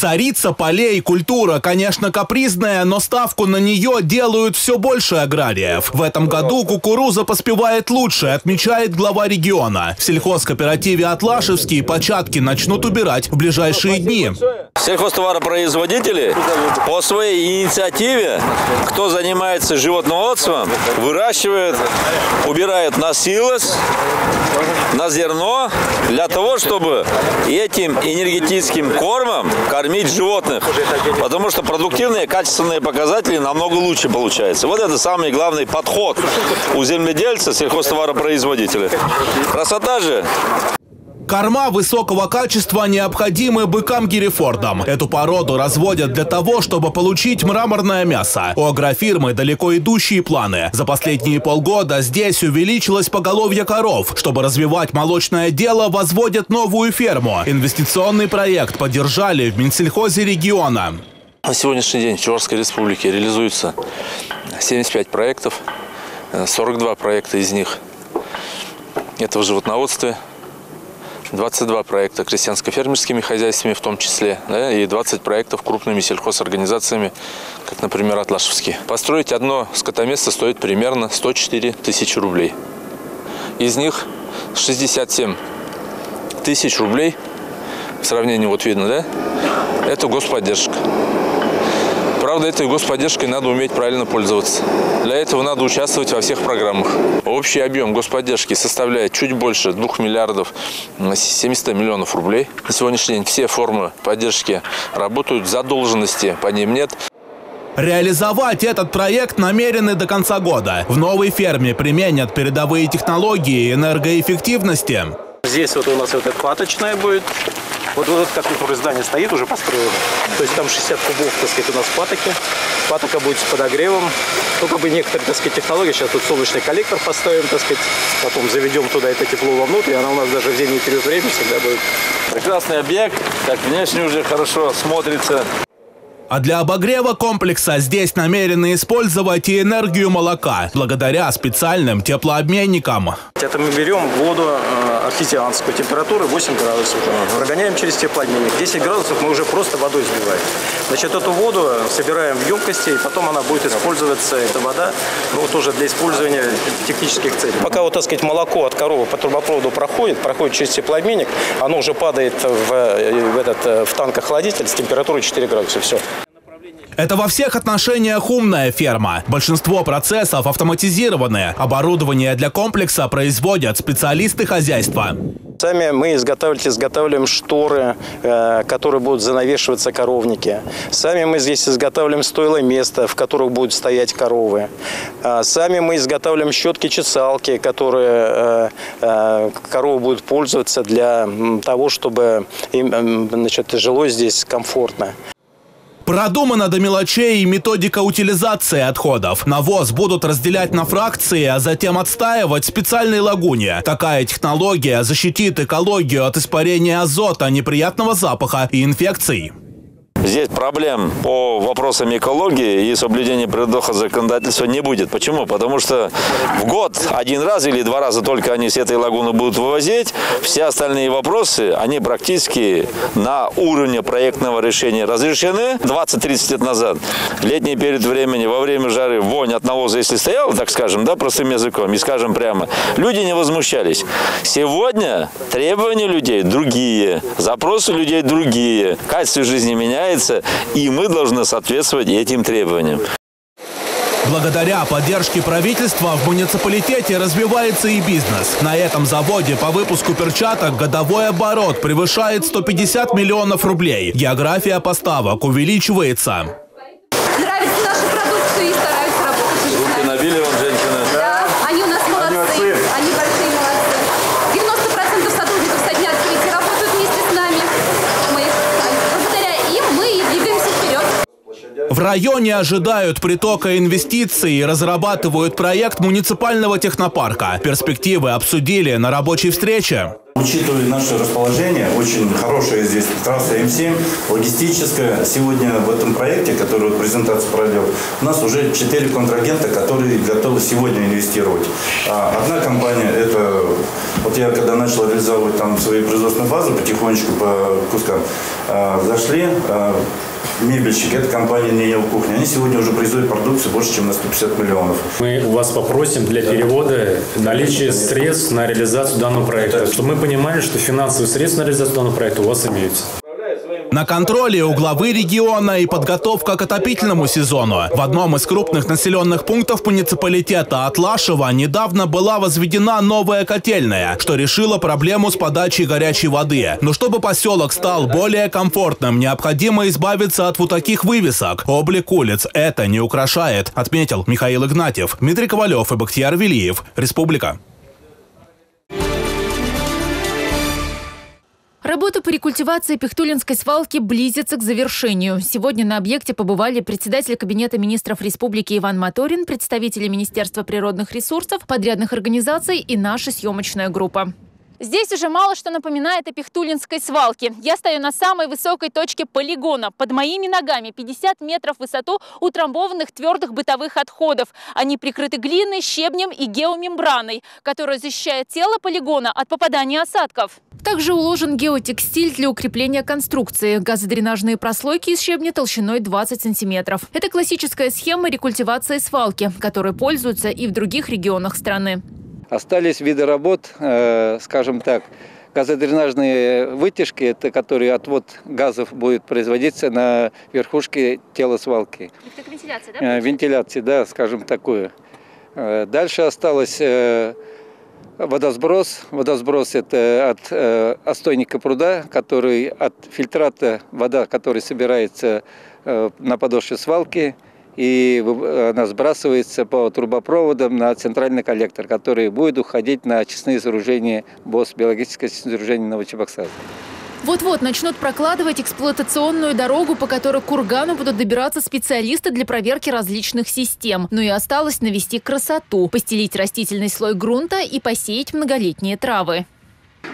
Царица полей, культура, конечно, капризная, но ставку на нее делают все больше аграриев. В этом году кукуруза поспевает лучше, отмечает глава региона. В сельхозкооперативе «Атлашевский» початки начнут убирать в ближайшие дни. Сельхозтоваропроизводители по своей инициативе, кто занимается животноводством, выращивает, убирает на силос, на зерно, для того, чтобы этим энергетическим кормом кормить животных. Потому что продуктивные, качественные показатели намного лучше получаются. Вот это самый главный подход у земледельца, сельхозтоваропроизводителя. Красота же! Корма высокого качества необходимы быкам Герефордам. Эту породу разводят для того, чтобы получить мраморное мясо. У агрофирмы далеко идущие планы. За последние полгода здесь увеличилось поголовье коров. Чтобы развивать молочное дело, возводят новую ферму. Инвестиционный проект поддержали в Минсельхозе региона. На сегодняшний день в Чувашской республике реализуется 75 проектов. 42 проекта из них это в животноводстве, 22 проекта крестьянско-фермерскими хозяйствами в том числе, да, и 20 проектов крупными сельхозорганизациями, как, например, Атлашевский. Построить одно скотоместо стоит примерно 104 тысячи рублей. Из них 67 тысяч рублей, в сравнении вот видно, да, это господдержка. Правда, этой господдержкой надо уметь правильно пользоваться. Для этого надо участвовать во всех программах. Общий объем господдержки составляет чуть больше 2 миллиардов 700 миллионов рублей. На сегодняшний день все формы поддержки работают, задолженности по ним нет. Реализовать этот проект намерены до конца года. В новой ферме применят передовые технологии энергоэффективности. Здесь вот у нас вот эта паточная будет. Вот, вот как которое здание стоит, уже построено. То есть там 60 кубов, так сказать, у нас патоки. Патока будет с подогревом. Ну, как бы некоторые, так сказать, технологии. Сейчас тут солнечный коллектор поставим, так сказать. Потом заведем туда это тепло вовнутрь. И она у нас даже в зимний период времени всегда будет. Прекрасный объект. Так внешне уже хорошо смотрится. А для обогрева комплекса здесь намерены использовать и энергию молока, благодаря специальным теплообменникам. Это мы берем воду э, артезианскую, температуры 8 градусов, прогоняем через теплообменник. 10 градусов мы уже просто водой сбиваем. Значит, эту воду собираем в емкости, и потом она будет использоваться, эта вода, ну, тоже для использования технических целей. Пока, вот, так сказать, молоко от коровы по трубопроводу проходит, проходит через теплообменник, оно уже падает в, в, этот, э, в танкохладитель с температурой 4 градуса. Все. Это во всех отношениях умная ферма. Большинство процессов автоматизированы. Оборудование для комплекса производят специалисты хозяйства. Сами мы изготавливаем, изготавливаем шторы, э, которые будут занавешиваться коровники. Сами мы здесь изготавливаем стойло место, в которых будут стоять коровы. А сами мы изготавливаем щетки-чесалки, которые э, э, коровы будут пользоваться для того, чтобы им значит, жилось здесь комфортно. Продумана до мелочей методика утилизации отходов. Навоз будут разделять на фракции, а затем отстаивать в специальной лагуне. Такая технология защитит экологию от испарения азота, неприятного запаха и инфекций. Здесь проблем по вопросам экологии и соблюдения природного законодательства не будет. Почему? Потому что в год один раз или два раза только они с этой лагуны будут вывозить. Все остальные вопросы, они практически на уровне проектного решения разрешены 20-30 лет назад. Летний период времени, во время жары, вонь от навоза, если стояла, так скажем, да, простым языком, и скажем прямо, люди не возмущались. Сегодня требования людей другие, запросы людей другие, качество жизни меняется меняется, и мы должны соответствовать этим требованиям. Благодаря поддержке правительства в муниципалитете развивается и бизнес. На этом заводе по выпуску перчаток годовой оборот превышает 150 миллионов рублей. География поставок увеличивается. Нравится наша продукция и стараются работать. Руки набили вам, женщины? Да, они у нас молодцы. Они большие молодцы. 90% сотрудников со дня открытия работают вместе с нами. Мы их, благодаря им мы и двигаемся вперед. В районе ожидают притока инвестиций и разрабатывают проект муниципального технопарка. Перспективы обсудили на рабочей встрече. Учитывая наше расположение, очень хорошая здесь трасса М7, логистическая. Сегодня в этом проекте, который вот презентацию провел, у нас уже четыре контрагента, которые готовы сегодня инвестировать. А одна компания, это вот я когда начал реализовывать там свои производственные базы потихонечку по кускам, а, зашли, а, мебельщик, это компания Ненева Кухня. Они сегодня уже производят продукцию больше, чем на 150 миллионов. Мы у вас попросим для перевода наличие средств на реализацию данного проекта, чтобы мы понимали, что финансовые средства на реализацию данного проекта у вас имеются. На контроле у главы региона и подготовка к отопительному сезону. В одном из крупных населенных пунктов муниципалитета Атлашева недавно была возведена новая котельная, что решило проблему с подачей горячей воды. Но чтобы поселок стал более комфортным, необходимо избавиться от вот таких вывесок. Облик улиц это не украшает, отметил Михаил Игнатьев, Дмитрий Ковалев и Бахтияр Велиев. Республика. Работа по рекультивации Пихтулинской свалки близится к завершению. Сегодня на объекте побывали председатель Кабинета министров Республики Иван Моторин, представители Министерства природных ресурсов, подрядных организаций и наша съемочная группа. Здесь уже мало что напоминает о Пихтулинской свалке. Я стою на самой высокой точке полигона. Под моими ногами 50 метров высоту утрамбованных твердых бытовых отходов. Они прикрыты глиной, щебнем и геомембраной, которая защищает тело полигона от попадания осадков. Также уложен геотекстиль для укрепления конструкции. Газодренажные прослойки из щебня толщиной 20 сантиметров. Это классическая схема рекультивации свалки, которой пользуются и в других регионах страны. Остались виды работ, э, скажем так, газодренажные вытяжки, это которые отвод газов будет производиться на верхушке тела свалки. Это вентиляция, да? Э, Вентиляция, да, скажем такое. Э, Дальше осталось водосброс. Водосброс – это от отстойника пруда, который от фильтрата вода, которая собирается на подошве свалки – и она сбрасывается по трубопроводам на центральный коллектор, который будет уходить на очистные сооружения БОС, биологическое сооружение Новочебоксар. Вот-вот начнут прокладывать эксплуатационную дорогу, по которой к кургану будут добираться специалисты для проверки различных систем. Ну и осталось навести красоту, постелить растительный слой грунта и посеять многолетние травы.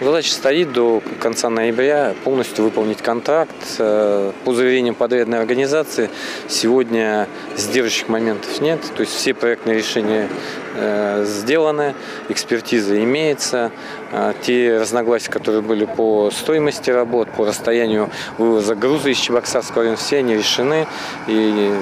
Задача стоит до конца ноября полностью выполнить контракт. Э, по заверениям подрядной организации сегодня сдерживающих моментов нет. То есть все проектные решения сделаны, экспертиза имеется. Э, те разногласия, которые были по стоимости работ, по расстоянию вывоза груза из Чебоксарского района, все они решены. И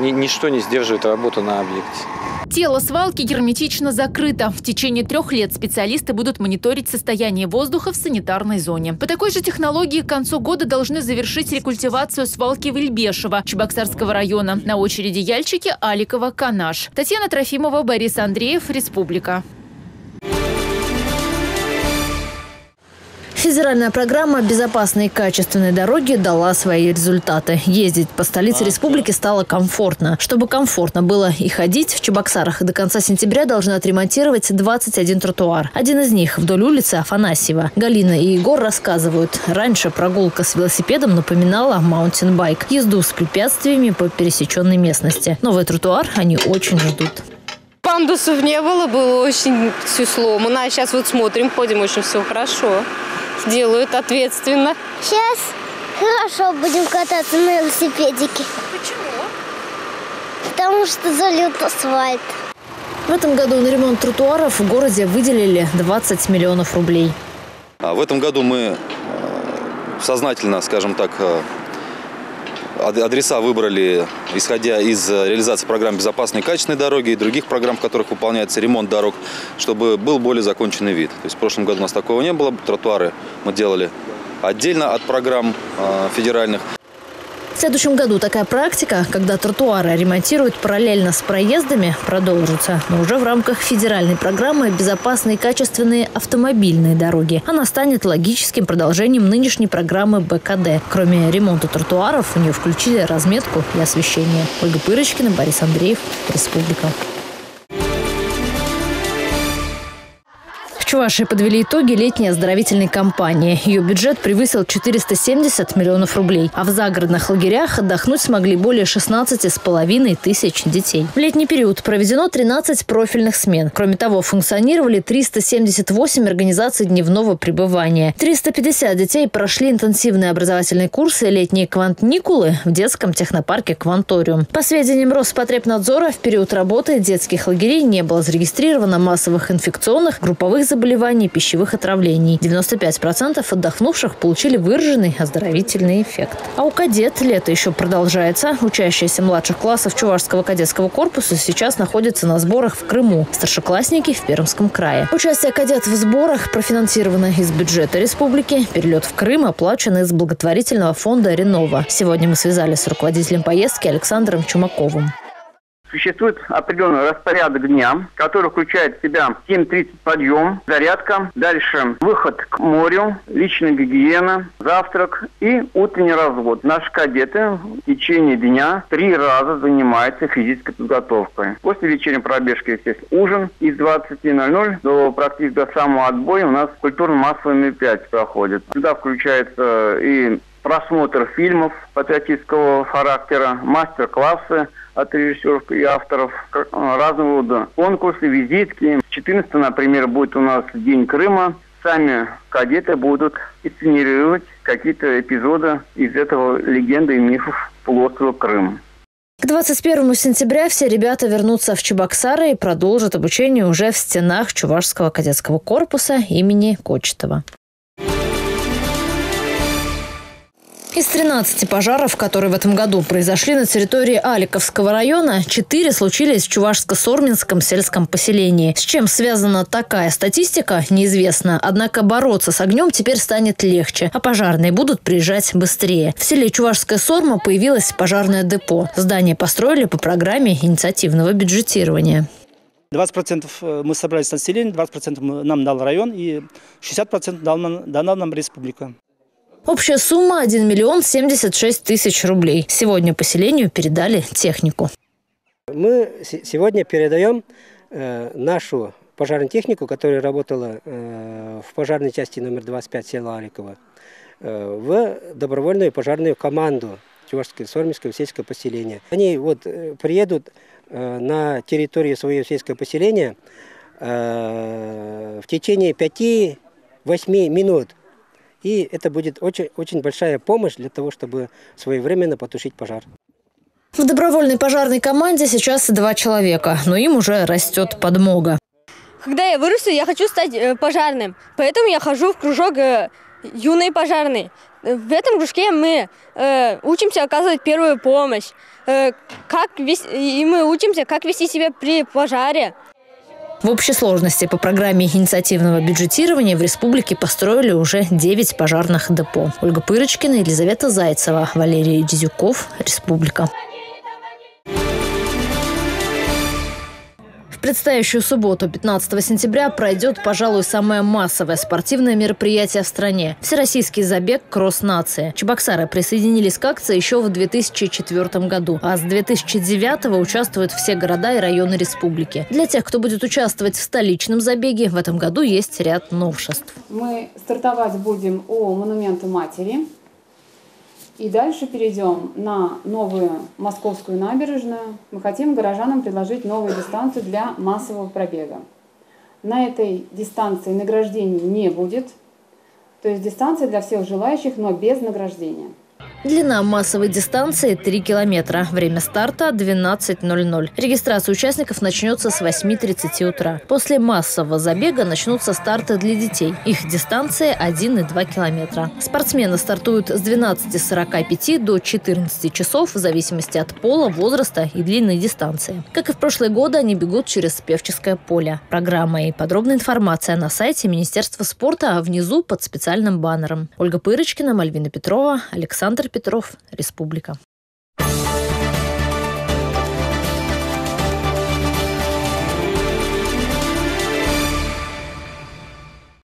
ничто не сдерживает работу на объекте. Тело свалки герметично закрыто. В течение трех лет специалисты будут мониторить состояние воздуха в санитарной зоне. По такой же технологии к концу года должны завершить рекультивацию свалки Вильбешева Чебоксарского района. На очереди Яльчики, Аликова, Канаш. Татьяна Трофимова, Борис Андреев, Республика. Федеральная программа «Безопасные и качественные дороги» дала свои результаты. Ездить по столице республики стало комфортно. Чтобы комфортно было и ходить, в Чебоксарах до конца сентября должны отремонтировать 21 тротуар. Один из них вдоль улицы Афанасьева. Галина и Егор рассказывают, раньше прогулка с велосипедом напоминала маунтинбайк – езду с препятствиями по пересеченной местности. Новый тротуар они очень ждут. Пандусов не было, было очень все сломано. А сейчас вот смотрим, ходим, очень все хорошо делают ответственно. Сейчас хорошо будем кататься на велосипедике. Почему? Потому что залит асфальт. В этом году на ремонт тротуаров в городе выделили 20 миллионов рублей. А в этом году мы э, сознательно, скажем так, э, адреса выбрали, исходя из э, реализации программ безопасной и качественной дороги и других программ, в которых выполняется ремонт дорог, чтобы был более законченный вид. То есть в прошлом году у нас такого не было, тротуары мы делали отдельно от программ э, федеральных. В следующем году такая практика, когда тротуары ремонтируют параллельно с проездами, продолжится. Но уже в рамках федеральной программы «Безопасные качественные автомобильные дороги». Она станет логическим продолжением нынешней программы БКД. Кроме ремонта тротуаров, в нее включили разметку и освещение. Ольга Пырочкина, Борис Андреев, Республика. Чуваши подвели итоги летней оздоровительной кампании. Ее бюджет превысил 470 миллионов рублей. А в загородных лагерях отдохнуть смогли более 16,5 тысяч детей. В летний период проведено 13 профильных смен. Кроме того, функционировали 378 организаций дневного пребывания. 350 детей прошли интенсивные образовательные курсы летние квантникулы в детском технопарке «Кванториум». По сведениям Роспотребнадзора, в период работы детских лагерей не было зарегистрировано массовых инфекционных, групповых заболеваний, пищевых отравлений. 95% отдохнувших получили выраженный оздоровительный эффект. А у кадет лето еще продолжается. Учащиеся младших классов Чувашского кадетского корпуса сейчас находятся на сборах в Крыму. Старшеклассники в Пермском крае. Участие кадет в сборах профинансировано из бюджета республики. Перелет в Крым оплачен из благотворительного фонда «Ренова». Сегодня мы связались с руководителем поездки Александром Чумаковым. Существует определенный распорядок дня, который включает в себя 7.30 подъем, зарядка, дальше выход к морю, личная гигиена, завтрак и утренний развод. Наши кадеты в течение дня три раза занимаются физической подготовкой. После вечерней пробежки, естественно, ужин из 20.00 до практически до самого отбоя у нас культурно-массовые мероприятия проходят. Сюда включается и просмотр фильмов патриотического характера, мастер-классы от режиссеров и авторов, разного рода конкурсы, визитки. 14 например, будет у нас День Крыма. Сами кадеты будут инсценировать какие-то эпизоды из этого легенды и мифов полуострова Крым. К 21 сентября все ребята вернутся в Чебоксары и продолжат обучение уже в стенах Чувашского кадетского корпуса имени Кочетова. Из 13 пожаров, которые в этом году произошли на территории Аликовского района, 4 случились в Чувашско-Сорминском сельском поселении. С чем связана такая статистика, неизвестно. Однако бороться с огнем теперь станет легче, а пожарные будут приезжать быстрее. В селе Чувашская Сорма появилось пожарное депо. Здание построили по программе инициативного бюджетирования. 20% э, мы собрали с населения, 20% нам дал район и 60% дал нам, дала нам республика. Общая сумма 1 миллион 76 тысяч рублей. Сегодня поселению передали технику. Мы сегодня передаем э, нашу пожарную технику, которая работала э, в пожарной части номер 25 села Аликова, э, в добровольную пожарную команду Чувашского Сорминского сельского поселения. Они вот приедут на территорию своего сельского поселения в течение 5-8 минут – и это будет очень, очень большая помощь для того, чтобы своевременно потушить пожар. В добровольной пожарной команде сейчас два человека, но им уже растет подмога. Когда я вырасту, я хочу стать э, пожарным. Поэтому я хожу в кружок э, юной пожарной. В этом кружке мы э, учимся оказывать первую помощь. Э, как вести, и мы учимся, как вести себя при пожаре. В общей сложности по программе инициативного бюджетирования в республике построили уже 9 пожарных депо. Ольга Пырочкина, Елизавета Зайцева, Валерий Дизюков, Республика. Предстоящую субботу, 15 сентября, пройдет, пожалуй, самое массовое спортивное мероприятие в стране – Всероссийский забег «Кросс нации». Чебоксары присоединились к акции еще в 2004 году, а с 2009 участвуют все города и районы республики. Для тех, кто будет участвовать в столичном забеге, в этом году есть ряд новшеств. Мы стартовать будем у монумента матери – и дальше перейдем на новую московскую набережную. Мы хотим горожанам предложить новую дистанцию для массового пробега. На этой дистанции награждений не будет. То есть дистанция для всех желающих, но без награждения. Длина массовой дистанции 3 километра. Время старта 12.00. Регистрация участников начнется с 8.30 утра. После массового забега начнутся старты для детей. Их дистанция 1,2 километра. Спортсмены стартуют с 12.45 до 14 часов в зависимости от пола, возраста и длины дистанции. Как и в прошлые годы, они бегут через Певческое поле. Программа и подробная информация на сайте Министерства спорта, а внизу под специальным баннером. Ольга Пырочкина, Мальвина Петрова, Александр Петров, Республика.